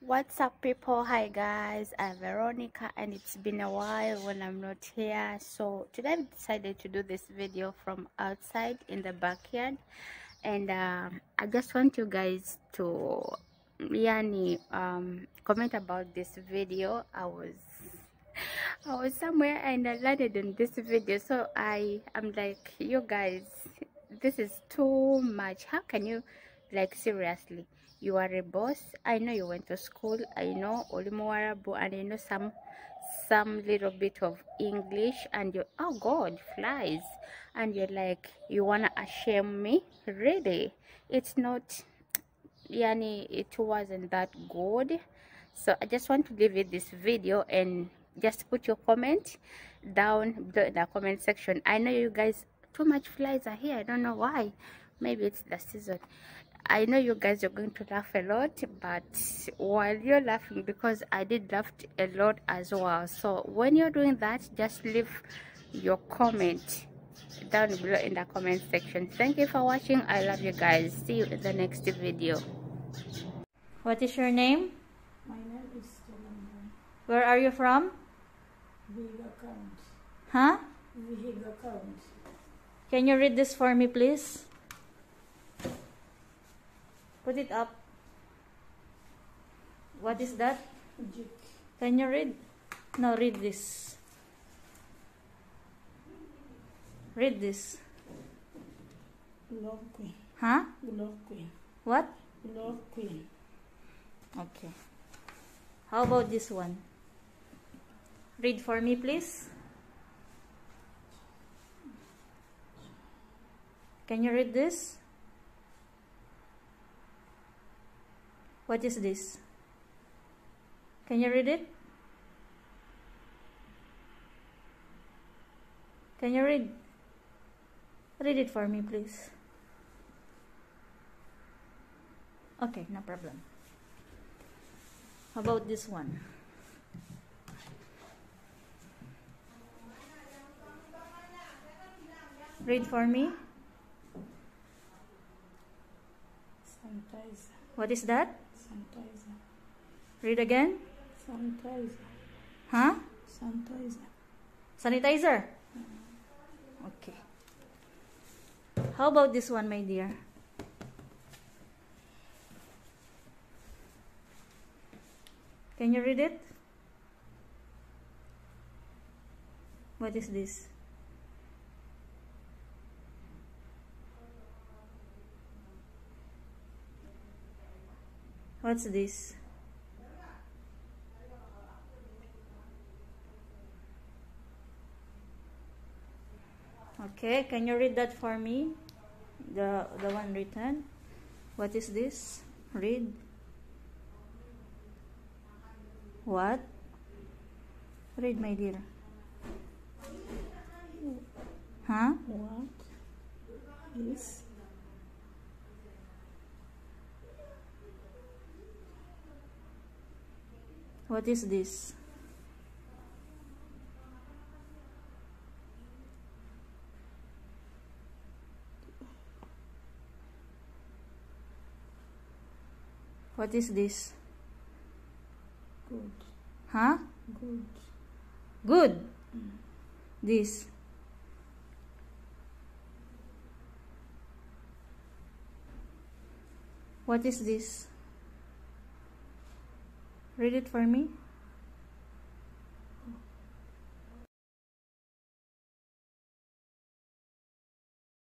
What's up, people? Hi, guys. I'm Veronica, and it's been a while when I'm not here. So, today I decided to do this video from outside in the backyard, and um, I just want you guys to yani um comment about this video i was i was somewhere and i landed on this video so i am like you guys this is too much. How can you like seriously? You are a boss. I know you went to school. I know Olimuarabu, and i know some some little bit of english and you oh god flies. And you're like you wanna shame me? Really? It's not yani it wasn't that good. So i just want to leave it this video and just put your comment down in the comment section. I know you guys too much flies are here. I don't know why. Maybe it's the season. I know you guys are going to laugh a lot but while you're laughing because i did laugh a lot as well. So when you're doing that just leave your comment down below in the comment section. Thank you for watching. I love you guys. See you in the next video. What is your name? My name is Stellan where are you from? Vihiga County. huh? Vihiga County. Can you read this for me please put it up what is that can you read no read this read this Love Queen. huh Love Queen. what Love Queen. Okay. How about this one? Read for me, please. Can you read this? What is this? Can you read it? Can you read? Read it for me, please. Okay, no problem. How about this one? Read for me. Sanitizer. What is that? Sanitizer. Read again. Sanitizer. Huh? Sanitizer. Sanitizer. Mm-hmm. Okay. How about this one, my dear? Can you read it? What is this? What's this? Okay, can you read that for me? The the one written. What is this? Read. What? Read, my dear. Huh? What is What is this? What is this? good? Huh? Good. Good. This. What is this? Read it for me.